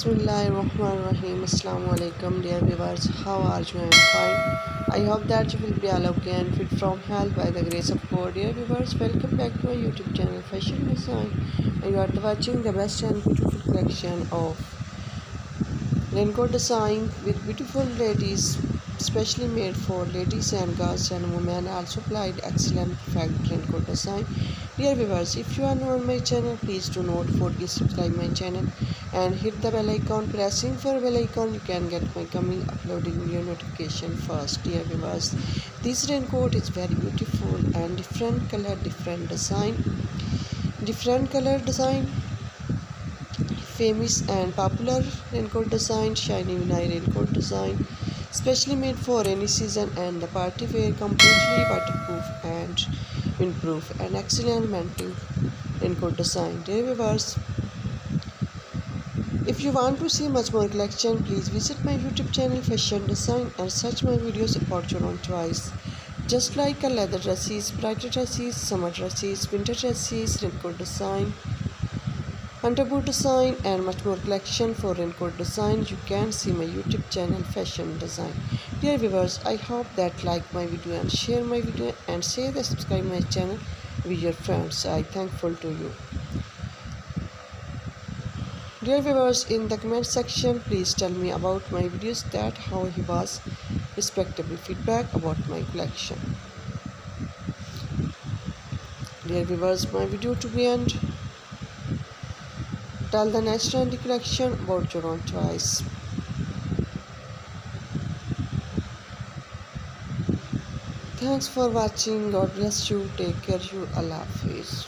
Bismillahirrahmanirrahim. Assalamu alaikum, dear viewers. How are you? I am fine. I hope that you will be all okay and fit from health by the grace of God. Dear viewers, welcome back to my YouTube channel Fashion Design. And you are watching the best and beautiful collection of raincoat design with beautiful ladies specially made for ladies and girls and women also applied excellent perfect raincoat design. Dear viewers if you are new on my channel please do not forget to subscribe my channel and hit the bell icon. Pressing for bell icon you can get my coming uploading video notification first. Dear viewers this raincoat is very beautiful and different color different design. Different color design. Famous and popular raincoat design shiny vinyl raincoat design specially made for any season and the party wear completely waterproof and windproof and excellent mounting raincoat design. Dear viewers if you want to see much more collection please visit my youtube channel fashion design and search my videos about your own choice. Just like a leather dresses bridal dresses summer dresses winter dresses raincoat design Hunter boot design and much more collection for raincoat design. You can see my youtube channel fashion design. Dear viewers i hope that like my video and share my video and say that subscribe my channel with your friends. I thankful to you. Dear viewers in the comment section please tell me about my videos that how he was respectable feedback about my collection. Dear viewers my video to be end Tell the National collection about your own choice. Thanks for watching. God bless you. Take care. You Allah Hafiz.